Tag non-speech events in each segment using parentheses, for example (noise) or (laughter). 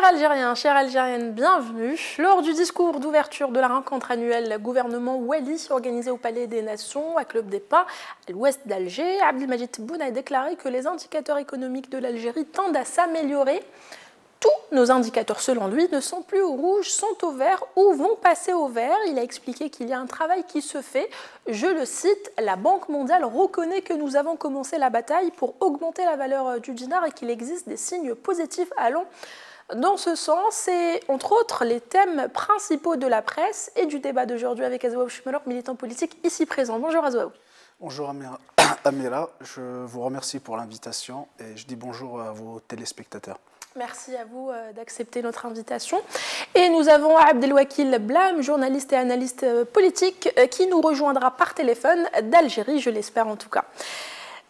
Chers Algériens, chères Algériennes, bienvenue. Lors du discours d'ouverture de la rencontre annuelle gouvernement Wali organisée au Palais des Nations à Club des Pins, à l'ouest d'Alger, Abdelmajid Tebboune a déclaré que les indicateurs économiques de l'Algérie tendent à s'améliorer. Tous nos indicateurs, selon lui, ne sont plus au rouge, sont au vert ou vont passer au vert. Il a expliqué qu'il y a un travail qui se fait. Je le cite, la Banque mondiale reconnaît que nous avons commencé la bataille pour augmenter la valeur du dinar et qu'il existe des signes positifs allant dans ce sens, et entre autres les thèmes principaux de la presse et du débat d'aujourd'hui avec Azwaou Choumelor, militant politique ici présent. Bonjour Azwaou. Bonjour (coughs) Amira, je vous remercie pour l'invitation et je dis bonjour à vos téléspectateurs. Merci à vous euh, d'accepter notre invitation. Et nous avons Abdelwakil Blam, journaliste et analyste euh, politique, euh, qui nous rejoindra par téléphone d'Algérie, je l'espère en tout cas.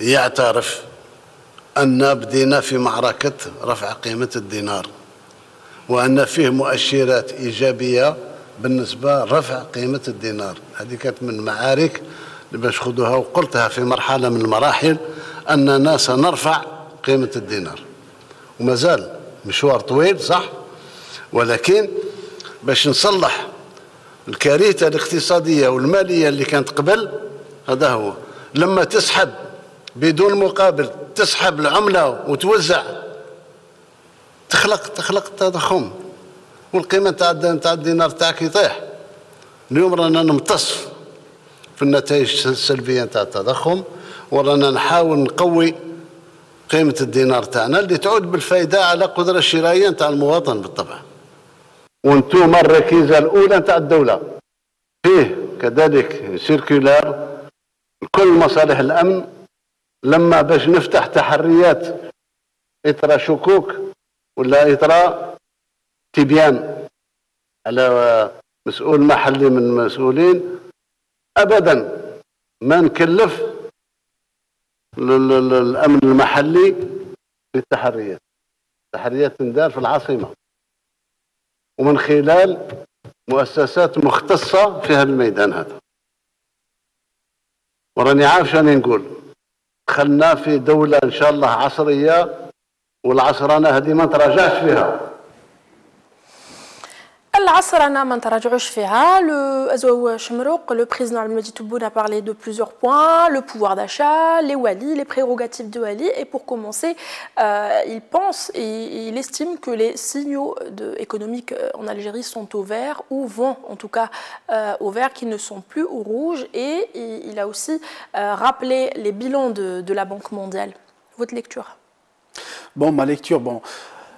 يعترف أن بدينا في معركة رفع قيمة الدينار وأن فيه مؤشرات إيجابية بالنسبة لرفع قيمة الدينار. هذه كانت من المعارك اللي باش خذوها وقلتها في مرحلة من المراحل أننا سنرفع قيمة الدينار. وما زال مشوار طويل صح؟ ولكن باش نصلح الكارثة الاقتصادية والمالية اللي كانت قبل هذا هو. لما تسحب بدون مقابل تسحب العملة وتوزع. تخلق تخلق تضخم والقيمة تاع تاع الدينار تاعك يطيح. اليوم رانا نمتص في النتائج السلبية تاع التضخم ورانا نحاول نقوي قيمة الدينار تاعنا اللي تعود بالفائدة على قدرة الشرائية تاع المواطن بالطبع. وأنتم الركيزة الأولى تاع الدولة. فيه كذلك سيركولار كل مصالح الأمن لما باش نفتح تحريات اطرا شكوك ولا اطرا تبيان على مسؤول محلي من المسؤولين ابدا ما نكلف الأمن المحلي بالتحريات التحريات تندار في العاصمة. ومن خلال مؤسسات مختصة في هذا الميدان هذا. وراني عارف شاني نقول. دخلنا في دولة إن شاء الله عصرية والعصرانة هذه ما نتراجعش فيها. Le président Al-Madi Tebboune a parlé de plusieurs points, le pouvoir d'achat, les Wali, les prérogatives de Wali. Et pour commencer, euh, il pense et il estime que les signaux économiques euh, en Algérie sont au vert ou vont en tout cas euh, au vert, qui ne sont plus au rouge. Et il, a aussi rappelé les bilans de, de la Banque mondiale. Votre lecture? Bon, ma lecture, bon,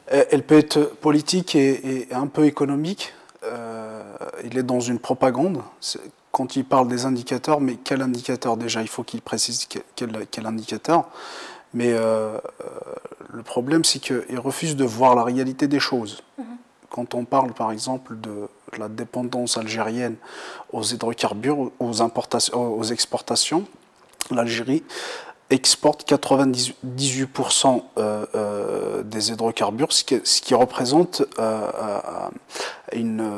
elle peut être politique et, un peu économique. Euh, il est dans une propagande quand il parle des indicateurs, mais quel indicateur déjà? Il faut qu'il précise quel, indicateur. Mais euh, euh, le problème, c'est qu'il refuse de voir la réalité des choses. Mm-hmm. Quand on parle, par exemple, de la dépendance algérienne aux hydrocarbures, aux, importations, aux exportations, l'Algérie exporte 98% euh, euh, des hydrocarbures, ce qui, représente euh, une,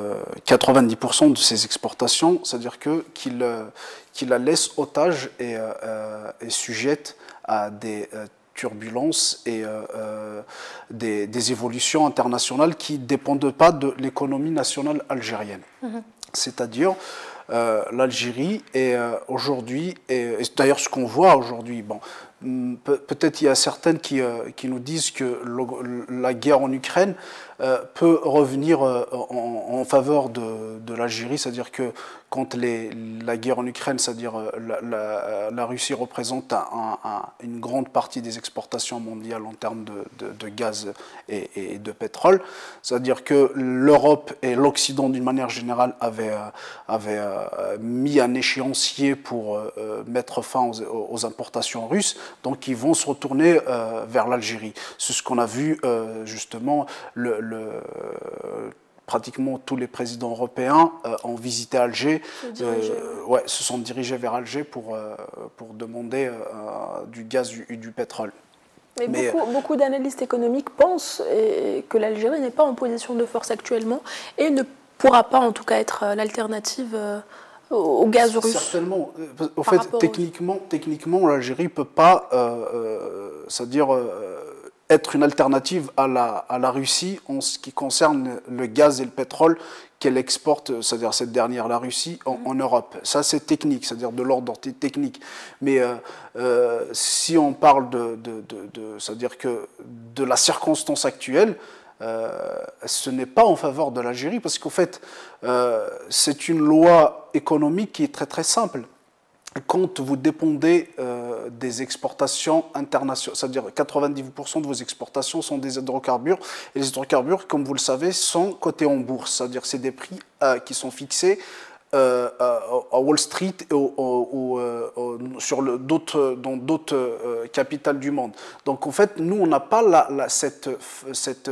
90% de ses exportations, c'est-à-dire que qu'il la laisse otage et, et, sujette à des turbulences et des, évolutions internationales qui ne dépendent pas de l'économie nationale algérienne. Mm-hmm. C'est-à-dire euh, l'Algérie est euh, aujourd'hui, et, d'ailleurs ce qu'on voit aujourd'hui, bon, peut-être il y a certaines qui, euh, qui nous disent que la guerre en Ukraine peut revenir en, faveur de, de l'Algérie, c'est-à-dire que quand les, la guerre en Ukraine, c'est-à-dire la, la, Russie représente une grande partie des exportations mondiales en termes de, de, gaz et, de pétrole, c'est-à-dire que l'Europe et l'Occident d'une manière générale avaient, avaient mis un échéancier pour euh, mettre fin aux, importations russes. Donc ils vont se retourner vers l'Algérie. C'est ce qu'on a vu justement le, pratiquement tous les présidents européens ont visité Alger, ouais, se sont dirigés vers Alger pour, pour demander du gaz et du pétrole. Mais, beaucoup, d'analystes économiques pensent que l'Algérie n'est pas en position de force actuellement et ne pourra pas en tout cas être euh, l'alternative euh, au gaz russe. Certainement. En fait, techniquement, techniquement l'Algérie ne peut pas, c'est-à-dire être une alternative à la, à la Russie en ce qui concerne le gaz et le pétrole qu'elle exporte, c'est-à-dire cette dernière, la Russie, en, mm. Europe. Ça, c'est technique, c'est-à-dire de l'ordre technique. Mais euh, euh, si on parle de, de, de, c'est-à-dire que de la circonstance actuelle, euh, ce n'est pas en faveur de l'Algérie, parce qu'en fait, c'est une loi économique qui est très très simple. Quand vous dépendez euh, des exportations internationales, c'est-à-dire 90% de vos exportations sont des hydrocarbures, et les hydrocarbures, comme vous le savez, sont cotés en bourse, c'est-à-dire c'est des prix euh, qui sont fixés euh, à Wall Street ou, sur le, dans d'autres capitales du monde. Donc en fait, nous, on n'a pas cette, cette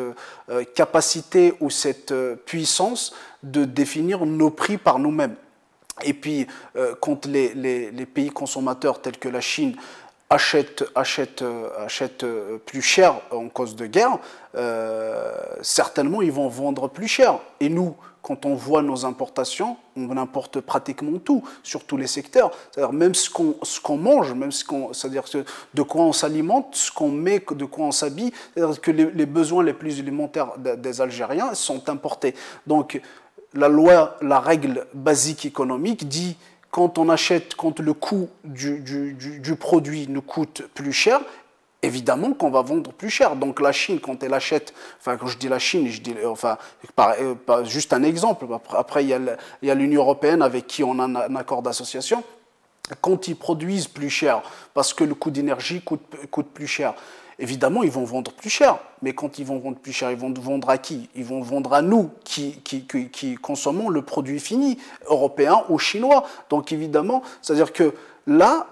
capacité ou cette puissance de définir nos prix par nous-mêmes. Et puis, euh, quand les, les, pays consommateurs tels que la Chine achètent, achètent, euh, achètent euh, plus cher en cause de guerre, certainement ils vont vendre plus cher. Et nous, quand on voit nos importations, on importe pratiquement tout, sur tous les secteurs. C'est-à-dire même ce qu'on mange, même ce qu'on, c'est-à-dire de quoi on s'alimente, ce qu'on met, de quoi on s'habille. C'est-à-dire que les, besoins les plus élémentaires des Algériens sont importés. Donc la loi, la règle basique économique dit quand on achète, quand le coût du, produit nous coûte plus cher, évidemment qu'on va vendre plus cher. Donc la Chine, quand elle achète, enfin quand je dis la Chine, je dis, enfin, euh, juste un exemple, après il y a l'Union européenne avec qui on a un accord d'association, quand ils produisent plus cher, parce que le coût d'énergie coûte, coûte plus cher, évidemment, ils vont vendre plus cher. Mais quand ils vont vendre plus cher, ils vont vendre à qui? Ils vont vendre à nous qui, qui, consommons le produit fini, européen ou chinois. Donc évidemment, c'est-à-dire que là,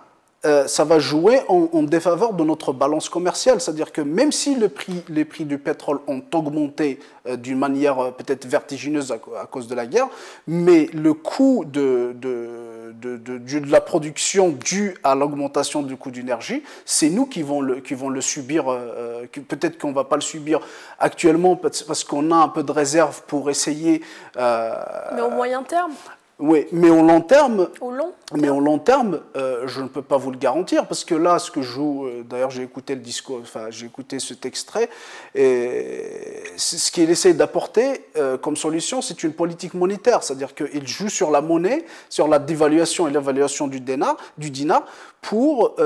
euh, ça va jouer en, défaveur de notre balance commerciale. C'est-à-dire que même si les prix du pétrole ont augmenté euh, d'une manière euh, peut-être vertigineuse à, cause de la guerre, mais le coût de la production due à l'augmentation du coût d'énergie, c'est nous qui vont le, qui vont le subir. peut-être qu'on ne va pas le subir actuellement parce qu'on a un peu de réserve pour essayer. mais au moyen terme? Oui, mais au long terme, au long mais au long terme, euh, je ne peux pas vous le garantir parce que là, ce que je joue, euh, d'ailleurs, j'ai écouté le discours, enfin, j'ai écouté cet extrait, et ce qu'il essaie d'apporter euh, comme solution, c'est une politique monétaire, c'est-à-dire qu'il joue sur la monnaie, sur la dévaluation et l'évaluation du dinar, du dinar pour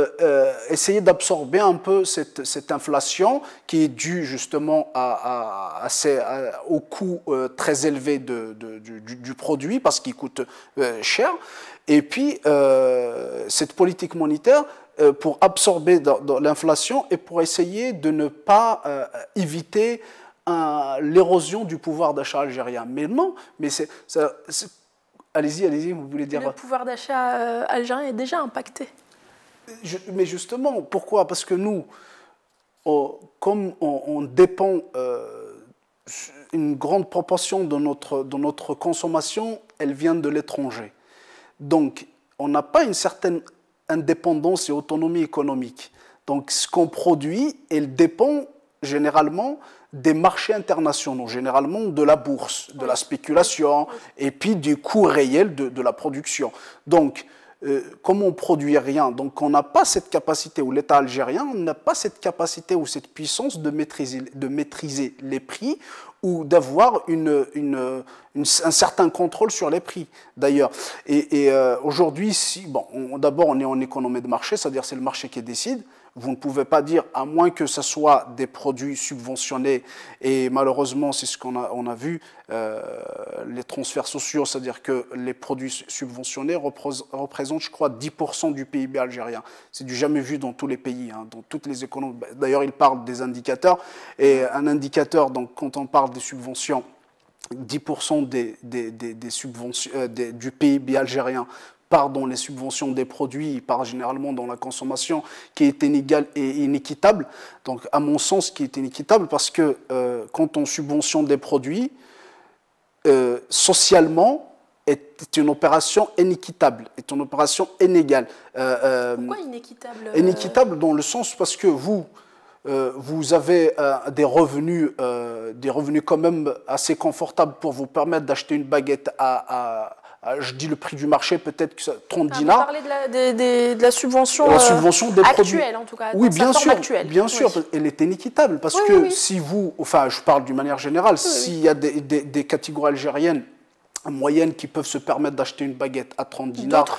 essayer d'absorber un peu cette, inflation qui est due justement au coût très élevé du, du, produit parce qu'il coûte cher. Et puis, euh, cette politique monétaire, euh, pour absorber l'inflation et pour essayer de ne pas euh, éviter l'érosion du pouvoir d'achat algérien. Mais non, mais c'est... Allez-y, allez-y, vous voulez dire... Le pouvoir d'achat algérien est déjà impacté. Mais justement, pourquoi? Parce que nous, comme on, dépend une grande proportion de notre, de notre consommation, elle vient de l'étranger. Donc, on n'a pas une certaine indépendance et autonomie économique. Donc, ce qu'on produit, elle dépend généralement des marchés internationaux, généralement de la bourse, de la spéculation, et puis du coût réel de, la production. Donc, euh, comme on produit rien, donc on n'a pas cette capacité, ou l'État algérien n'a pas cette capacité ou cette puissance de maîtriser, de maîtriser les prix ou d'avoir une, un certain contrôle sur les prix, d'ailleurs. Et, euh, aujourd'hui, si, bon, d'abord, on est en économie de marché, c'est-à-dire c'est le marché qui décide. Vous ne pouvez pas dire, à moins que ce soit des produits subventionnés, et malheureusement, c'est ce qu'on a, on a vu, euh, les transferts sociaux, c'est-à-dire que les produits subventionnés représentent, je crois, 10% du PIB algérien. C'est du jamais vu dans tous les pays, hein, dans toutes les économies. D'ailleurs, il parle des indicateurs, et un indicateur, donc, quand on parle des subventions, 10% des, des, des, subventions, euh, du PIB algérien part dans les subventions des produits, il part généralement dans la consommation qui est inégale et inéquitable. Donc, à mon sens, qui est inéquitable parce que euh, quand on subventionne des produits, euh, socialement, est une opération inéquitable, est une opération inégale. Pourquoi inéquitable Inéquitable dans le sens parce que vous, vous avez des revenus, des revenus quand même assez confortables pour vous permettre d'acheter une baguette à, euh, je dis le prix du marché, peut-être que 30 ah, dinars. Vous parlez de la, de, la subvention, la euh, subvention des actuelle, en tout cas. Oui, bien sûr, bien sûr, elle est inéquitable parce que si vous, enfin, je parle d'une manière générale, s'il y a des, des, catégories algériennes moyennes qui peuvent se permettre d'acheter une baguette à 30 dinars,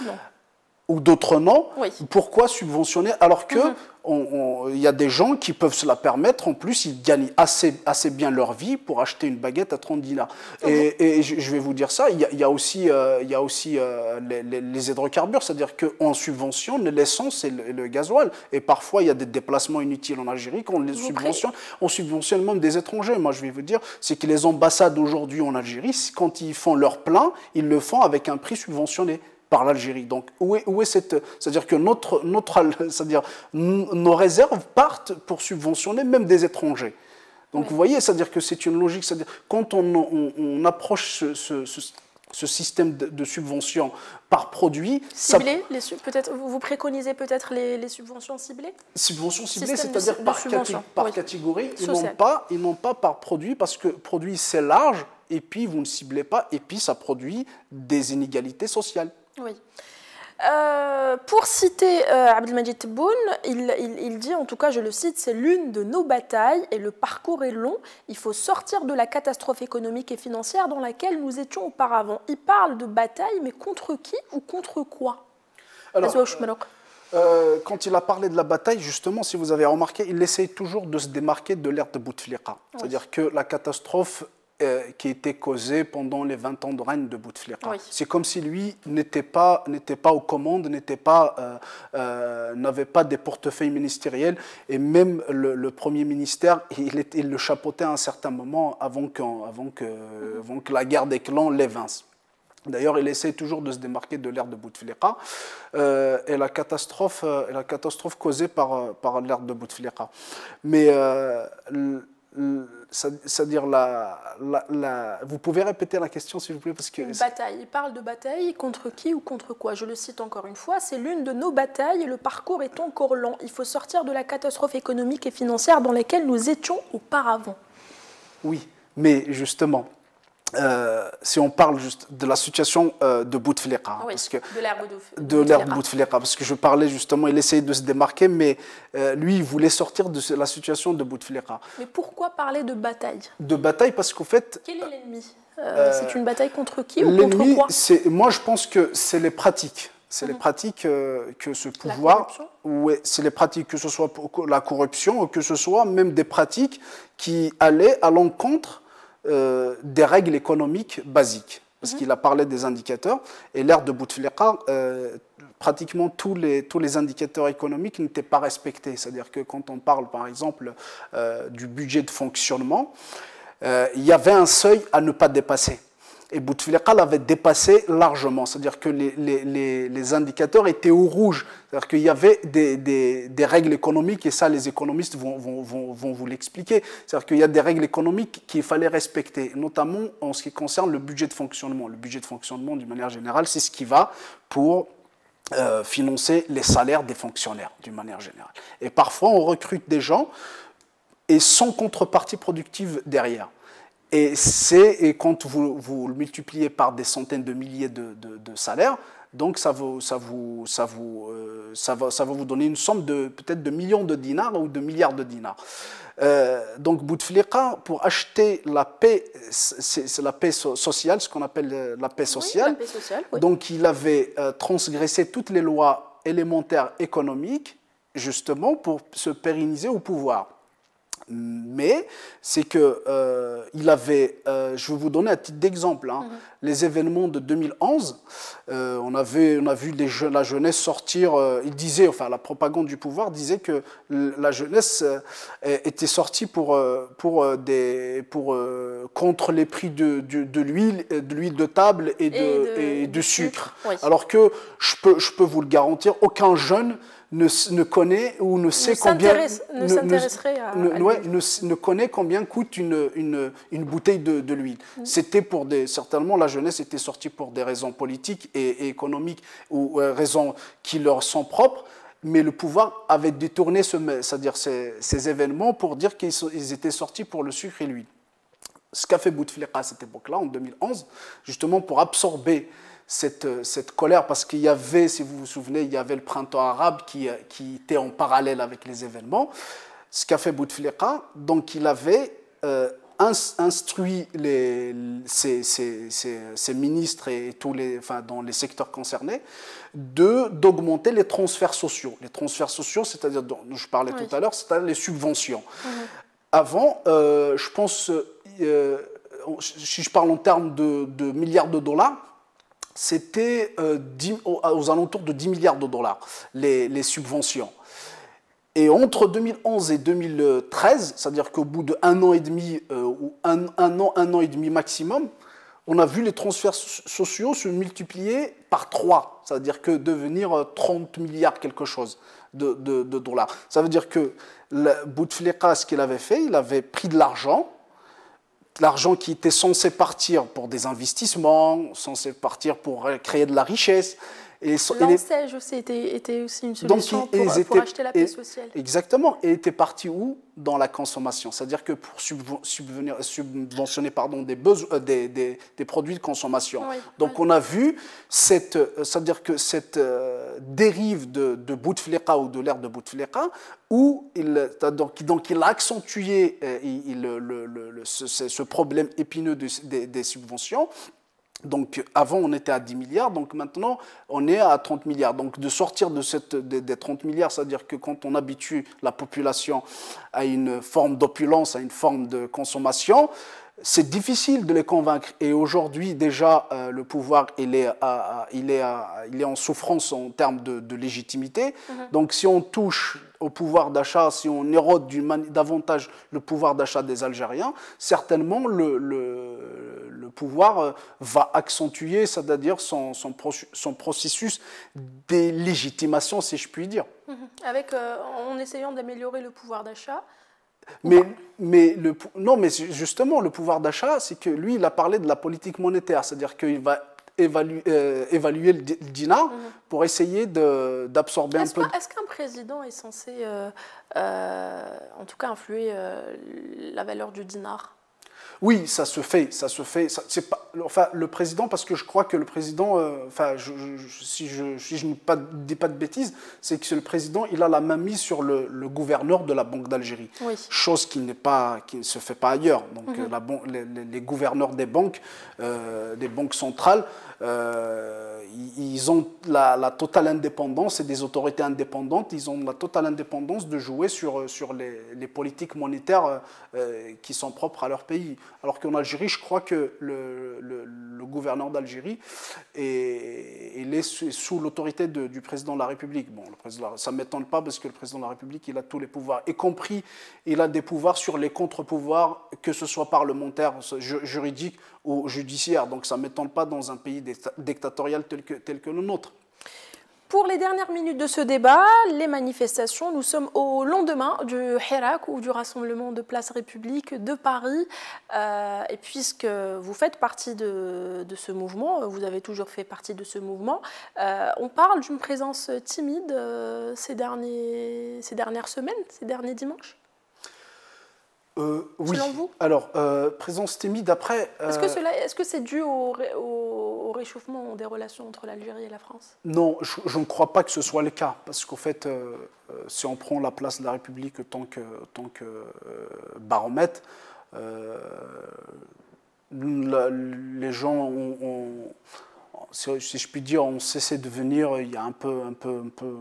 ou d'autres non, pourquoi subventionner alors que mhm il y a des gens qui peuvent se la permettre. En plus, ils gagnent assez, assez bien leur vie pour acheter une baguette à 30 dinars. Et, je vais vous dire ça, il y a, aussi, il y a aussi euh, euh, les, hydrocarbures, c'est-à-dire qu'on subventionne l'essence et le, gasoil. Et parfois, il y a des déplacements inutiles en Algérie qu'on les subventionne. On subventionne même des étrangers. Moi, je vais vous dire, c'est que les ambassades aujourd'hui en Algérie, quand ils font leur plein, ils le font avec un prix subventionné par l'Algérie. Donc, où est, où est cette. C'est-à-dire que notre, notre, c'est-à-dire, nos réserves partent pour subventionner même des étrangers. Donc, vous voyez, c'est-à-dire que c'est une logique. C'est-à-dire, quand on, on, approche ce, ce, système de, subvention par produit. Ciblé, peut-être, vous préconisez peut-être les, les, subventions ciblées? Subventions ciblées, c'est-à-dire par, par catégorie, ils n'ont pas, ils pas par produit, parce que produit c'est large, et puis vous ne ciblez pas, et puis ça produit des inégalités sociales. Oui. Euh, pour citer euh, Abdelmajid Tebboune, il, dit, en tout cas je le cite, c'est l'une de nos batailles et le parcours est long. Il faut sortir de la catastrophe économique et financière dans laquelle nous étions auparavant. Il parle de bataille, mais contre qui ou contre quoi? Alors, euh, quand il a parlé de la bataille, justement, si vous avez remarqué, il essaye toujours de se démarquer de l'ère de Bouteflika. C'est-à-dire que la catastrophe euh, qui était causé pendant les 20 ans de règne de Bouteflika. C'est comme si lui n'était pas, n'était pas aux commandes, n'était pas, euh, euh, n'avait pas des portefeuilles ministériels et même le, premier ministère, il, il, le chapeautait à un certain moment avant, avant, que, avant que la guerre des clans l'évince. D'ailleurs, il essaie toujours de se démarquer de l'ère de Bouteflika et la catastrophe, la catastrophe causée par, par l'ère de Bouteflika. Mais c'est-à-dire la, la, Vous pouvez répéter la question, s'il vous plaît parce que... Une bataille. Il parle de bataille contre qui ou contre quoi? Je le cite encore une fois. C'est l'une de nos batailles et le parcours est encore lent. Il faut sortir de la catastrophe économique et financière dans laquelle nous étions auparavant. Oui, mais justement, euh, si on parle juste de la situation euh, de Bouteflika, parce que de l'ère Bouteflika, parce que je parlais justement, il essayait de se démarquer, mais euh, lui, il voulait sortir de la situation de Bouteflika. Mais pourquoi parler de bataille? De bataille parce qu'au fait... Quel est l'ennemi? C'est une bataille contre qui ou contre quoi? Moi, je pense que c'est les pratiques. C'est les mhm. pratiques que ce pouvoir, c'est les pratiques que ce soit la corruption, ou que ce soit même des pratiques qui allaient à l'encontre euh, des règles économiques basiques. Parce mhm. qu'il a parlé des indicateurs. Et l'ère de Bouteflika, euh, pratiquement tous les, tous les indicateurs économiques n'étaient pas respectés. C'est-à-dire que quand on parle, par exemple, euh, du budget de fonctionnement, il y avait un seuil à ne pas dépasser. Et Bouteflika l'avait dépassé largement, c'est-à-dire que les, indicateurs étaient au rouge, c'est-à-dire qu'il y avait des, règles économiques, et ça les économistes vont vous l'expliquer, c'est-à-dire qu'il y a des règles économiques qu'il fallait respecter, notamment en ce qui concerne le budget de fonctionnement. Le budget de fonctionnement, d'une manière générale, c'est ce qui va pour euh, financer les salaires des fonctionnaires, d'une manière générale. Et parfois, on recrute des gens et sans contrepartie productive derrière. Et c'est quand vous, vous, le multipliez par des centaines de milliers de, de, salaires, donc ça, vous, ça, vous, ça, vous, euh, ça, va, ça va vous donner une somme de peut-être de millions de dinars ou de milliards de dinars. Euh, donc Bouteflika, pour acheter la paix, c'est la paix sociale, ce qu'on appelle euh, la paix sociale. la paix sociale Donc il avait transgressé toutes les lois élémentaires économiques, justement pour se pérenniser au pouvoir. Mais c'est que euh, il avait, euh, je vais vous donner un titre d'exemple, hein. les événements de 2011, euh, on, avait, on a vu les la jeunesse sortir, il disait, enfin la propagande du pouvoir disait que la jeunesse était sortie pour, pour des, pour, contre les prix de, de, l'huile, de l'huile de table et de, et de, sucre. Alors que je peux, je peux vous le garantir, aucun jeune ne, ne, connaît ou ne sait combien ne, à, ne, connaît combien coûte une, une, une bouteille de, de l'huile. Mm. C'était pour des certainement la jeunesse était sortie pour des raisons politiques et, économiques ou raisons qui leur sont propres. Mais le pouvoir avait détourné ce, c'est-à-dire ces, ces, événements pour dire qu'ils étaient sortis pour le sucre et l'huile. Ce qu'a fait Bouteflika à cette époque-là, en 2011, justement pour absorber cette, cette colère, parce qu'il y avait, si vous vous souvenez, il y avait le printemps arabe qui, qui était en parallèle avec les événements. Ce qu'a fait Bouteflika, donc il avait euh, instruit les, ses, ses, ministres et tous les, enfin, dans les secteurs concernés d'augmenter les transferts sociaux. Les transferts sociaux, c'est-à-dire, dont je parlais tout à l'heure, c'est-à-dire les subventions. Avant, euh, je pense, euh, si je parle en termes de, de milliards de dollars, c'était euh, aux, alentours de 10 milliards de dollars, les, subventions. Et entre 2011 et 2013, c'est-à-dire qu'au bout d'un an et demi, euh, ou un, an, un an et demi maximum, on a vu les transferts sociaux se multiplier par 3, c'est-à-dire que devenir 30 euh, milliards quelque chose de, dollars. Ça veut dire que Bouteflika, ce qu'il avait fait, il avait pris de l'argent, l'argent qui était censé partir pour des investissements, censé partir pour créer de la richesse. L'enseigne aussi était, était, aussi une solution pour, pour, acheter la paix sociale. Exactement, et était parti où? Dans la consommation. C'est-à-dire que pour subventionner pardon, des, euh, des, des, produits de consommation. Donc on a vu, cette, euh, c'est-à-dire que cette euh, dérive de, de Bouteflika ou de l'ère de Bouteflika, où il, donc, donc il a accentué il, le, le, ce, ce, problème épineux des subventions donc avant on était à 10 milliards, donc maintenant on est à 30 milliards. Donc de sortir de cette, des, 30 milliards, c'est-à-dire que quand on habitue la population à une forme d'opulence, à une forme de consommation, c'est difficile de les convaincre. Et aujourd'hui, déjà, euh, le pouvoir, il est, il, est il est en souffrance en termes de, légitimité. Mm-hmm. Donc, si on touche au pouvoir d'achat, si on érode davantage le pouvoir d'achat des Algériens, certainement le, le, pouvoir euh, va accentuer, c'est-à-dire son, son, son, processus d'élégitimation, si je puis dire. Mm-hmm. Avec, euh, en essayant d'améliorer le pouvoir d'achat, mais, mais le, non, mais justement, le pouvoir d'achat, c'est que lui, il a parlé de la politique monétaire, c'est-à-dire qu'il va évaluer, euh, évaluer le dinar mhm. pour essayer d'absorber un peu. Est-ce qu'un président est censé, euh, euh, en tout cas, influer la valeur du dinar? Oui, ça se fait, ça se fait. c'est pas, enfin, le président, parce que je crois que le président, euh, enfin, je, si je, si je ne dis pas, dis pas de bêtises, c'est que le président, il a la main mise sur le, gouverneur de la Banque d'Algérie, chose qui n'est pas, qui ne se fait pas ailleurs. Donc, mhm. euh, la, les, gouverneurs des banques, euh, des banques centrales, euh, ils ont la, totale indépendance et des autorités indépendantes, ils ont la totale indépendance de jouer sur, sur les, politiques monétaires euh, qui sont propres à leur pays. Alors qu'en Algérie, je crois que le, gouverneur d'Algérie est, sous, l'autorité du président de la République. Bon, ça ne m'étonne pas parce que le président de la République, il a tous les pouvoirs, y compris, il a des pouvoirs sur les contre-pouvoirs, que ce soit parlementaire, juridique ou judiciaire. Donc ça ne m'étonne pas dans un pays dictatorial tel que, le nôtre. Pour les dernières minutes de ce débat, les manifestations, nous sommes au lendemain du Hirak ou du rassemblement de Place République de Paris. Euh, et puisque vous faites partie de, ce mouvement, vous avez toujours fait partie de ce mouvement, euh, on parle d'une présence timide euh, ces dernières semaines, ces derniers dimanches? Euh, oui. Selon vous Alors, euh, présence timide, après... Euh, est-ce que c'est dû au, réchauffement des relations entre l'Algérie et la France? Non, je, ne crois pas que ce soit le cas. Parce qu'au fait, si on prend la place de la République tant que, tant que baromètre, les gens ont, si je puis dire, ont cessé de venir il y a un peu, un peu, un peu,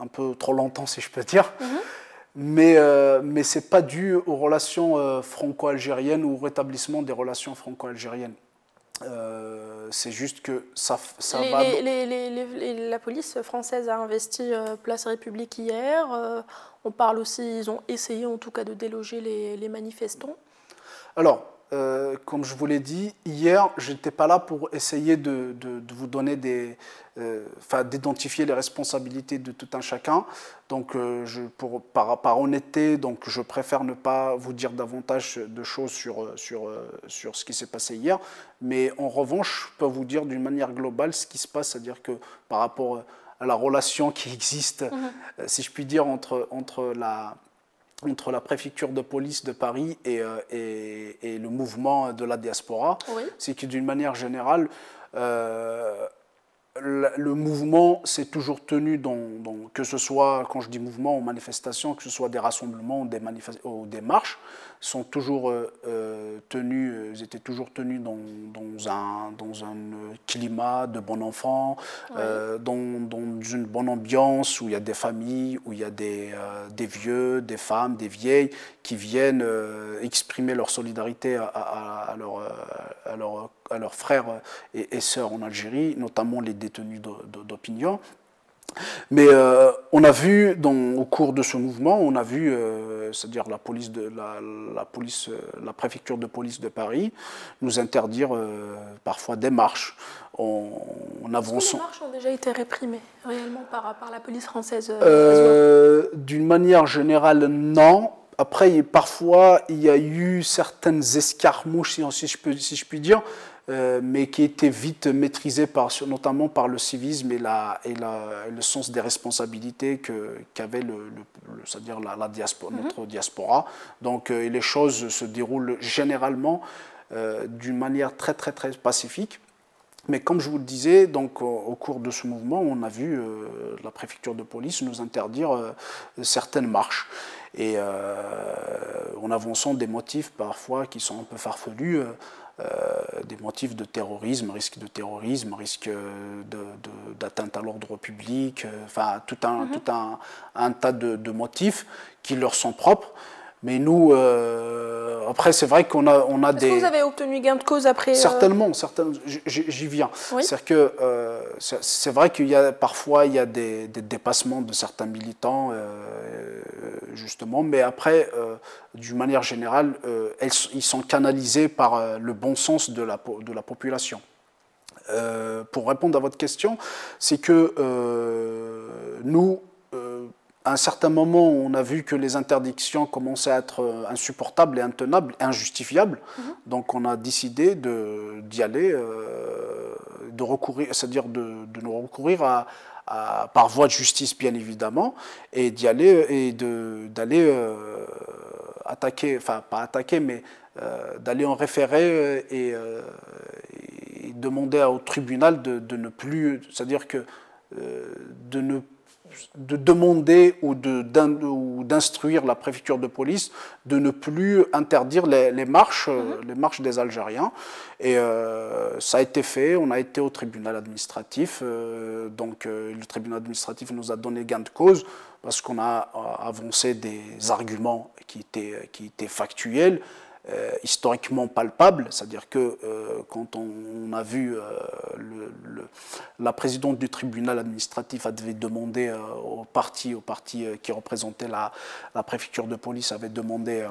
un peu trop longtemps, si je peux dire. Mhm. Mais, euh, mais ce n'est pas dû aux relations euh, franco-algériennes ou au rétablissement des relations franco-algériennes. Euh, c'est juste que ça, ça Les- va. les- les- la police française a investi euh, Place République hier. On parle aussi, ils ont essayé en tout cas de déloger les, les manifestants. Alors, euh, comme je vous l'ai dit, hier, je n'étais pas là pour essayer de, de- de vous donner des. euh, Enfin, d'identifier les responsabilités de tout un chacun. Donc, euh, je, pour, par, par honnêteté, donc, je préfère ne pas vous dire davantage de choses sur, sur, sur ce qui s'est passé hier. Mais en revanche, je peux vous dire d'une manière globale ce qui se passe, c'est-à-dire que par rapport à la relation qui existe, euh, si je puis dire, entre, entre la entre la préfecture de police de Paris et, euh, et- et le mouvement de la diaspora, Oui. c'est que d'une manière générale, euh, le, mouvement s'est toujours tenu dans, dans- que ce soit, quand je dis mouvement ou manifestation, que ce soit des rassemblements ou des, ou des marches, sont toujours euh, euh, tenus, euh, ils étaient toujours tenus dans, dans un, dans un euh, climat de bon enfant, euh, dans, dans une bonne ambiance où il y a des familles, où il y a des, euh, des vieux, des femmes, des vieilles qui viennent exprimer leur solidarité à, à- à leurs à leurs frères et, et sœurs en Algérie, notamment les détenus d'o- d'o- d'opinion. Mais euh, on a vu dans- au cours de ce mouvement, on a vu, euh, c'est-à-dire la police de la, la police, euh, la préfecture de police de Paris, nous interdire parfois des marches en, en avançant. les marches ont déjà été réprimées réellement par, par la police française D'une manière générale, non. Après, parfois, il y a eu certaines escarmouches, si je, peux, si je puis dire, euh, mais qui étaient vite maîtrisées, par, notamment par le civisme et, la, et, la- et le sens des responsabilités qu'avait le, le- le- c'est-à-dire la, la diaspora, notre diaspora. Donc, euh, et les choses se déroulent généralement euh, d'une manière très, très, très pacifique. Mais comme je vous le disais, donc, au, cours de ce mouvement, on a vu euh, la préfecture de police nous interdire euh, certaines marches. Et euh, en avançant des motifs parfois qui sont un peu farfelus, des motifs de terrorisme, risque de terrorisme, risque euh, d'atteinte à l'ordre public, euh, enfin tout un, tout un, un tas de, de motifs qui leur sont propres. Mais nous, euh, après, c'est vrai qu'on a, on a des... que vous avez obtenu gain de cause après euh, Certainement, certainement, j'y viens. Oui. C'est que euh, c'est vrai qu'il y a parfois il y a des, des dépassements de certains militants, euh, justement, mais après, euh, d'une manière générale, euh, elles ils sont canalisés par euh, le bon sens de la, de la population. Euh, pour répondre à votre question, c'est que euh, nous, euh, à un certain moment, on a vu que les interdictions commençaient à être euh, insupportables et intenables, injustifiables. Donc, on a décidé d'y aller, euh, de recourir, c'est-à-dire de, de nous recourir à, à- par voie de justice, bien évidemment, et d'y aller et de- d'aller euh, attaquer, enfin pas attaquer, mais euh, d'aller en référé euh, et, euh, et demander au tribunal de, de ne plus, c'est-à-dire que euh, de ne de demander ou de- d'instruire la préfecture de police de ne plus interdire les, les marches, euh, les marches des Algériens. Et euh, ça a été fait. On a été au tribunal administratif. euh, donc euh, le tribunal administratif nous a donné gain de cause parce qu'on a avancé des arguments qui étaient, qui étaient factuels. Euh, historiquement palpables, c'est-à-dire que euh, quand on, on a vu euh, le- le- la présidente du tribunal administratif avait demandé au parti, au parti qui représentait la, la préfecture de police, avait demandé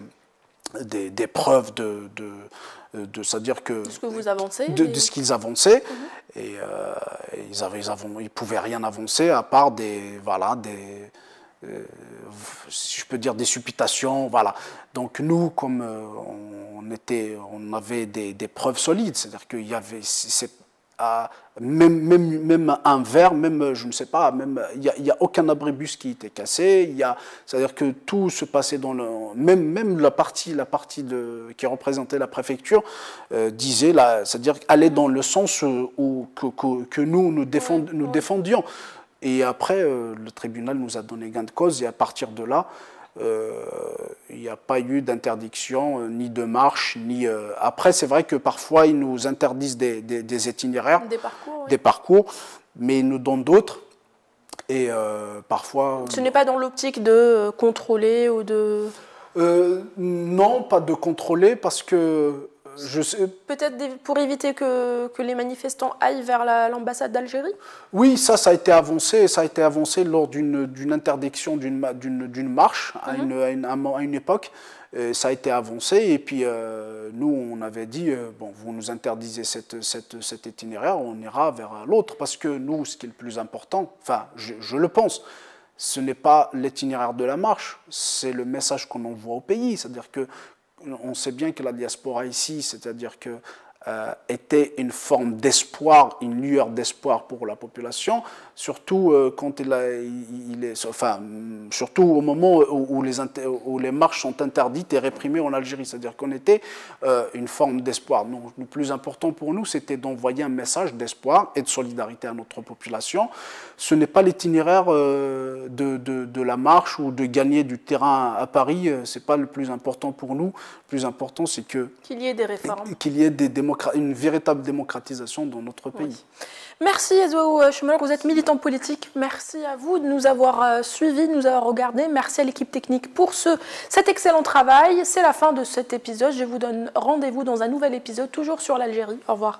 des, des preuves de, de, de- c'est-à-dire que de ce que vous avancez de, et- de ce qu'ils avançaient. Et euh, ils avaient ils pouvaient rien avancer à part des voilà des euh, si je peux dire des supputations voilà donc nous comme euh, on était on avait des, des preuves solides c'est-à-dire qu'il y avait à- même, même, même un verre, même, je ne sais pas, même, il n'y a, a aucun abribus qui était cassé. C'est-à-dire que tout se passait dans le, même, même la partie, la partie de, qui représentait la préfecture euh, disait, c'est-à-dire allait dans le sens où, que, que, que nous nous, défend- défendions. Et après, euh, le tribunal nous a donné gain de cause et à partir de là, euh, il n'y a pas eu d'interdiction, euh, ni de marche, ni... Après, c'est vrai que parfois, ils nous interdisent des, des- des itinéraires, des parcours oui. des parcours, mais ils nous donnent d'autres. Et parfois. Ce n'est pas dans l'optique de contrôler ou de. non, pas de contrôler parce que Peut-être pour éviter que, que, les manifestants aillent vers l'ambassade d'Algérie? Oui, ça, ça a été avancé. Ça a été avancé lors d'une interdiction d'une marche à, mhm. une, à, une, époque. ça a été avancé et puis euh, nous, on avait dit, euh, bon, vous nous interdisez cette, cette, cet itinéraire, on ira vers l'autre. Parce que nous, ce qui est le plus important, enfin, je, je le pense, ce n'est pas l'itinéraire de la marche, c'est le message qu'on envoie au pays. C'est-à-dire que on sait bien que la diaspora ici, c'est-à-dire que euh, était une forme d'espoir, une lueur d'espoir pour la population, surtout euh, quand il, il, est, enfin, surtout au moment où, les, où, les, marches sont interdites et réprimées en Algérie. C'est-à-dire qu'on était euh, une forme d'espoir. Le plus important pour nous, c'était d'envoyer un message d'espoir et de solidarité à notre population. Ce n'est pas l'itinéraire de, de, de, la marche ou de gagner du terrain à Paris. C'est pas le plus important pour nous. Le plus important, c'est que qu'il y ait des réformes, qu'il y ait des une véritable démocratisation dans notre pays. Merci Ezouaou Chemeler, vous êtes militant politique. Merci à vous de nous avoir euh, suivis, de nous avoir regardés. Merci à l'équipe technique pour ce, cet excellent travail. C'est la fin de cet épisode. Je vous donne rendez-vous dans un nouvel épisode, toujours sur l'Algérie. Au revoir.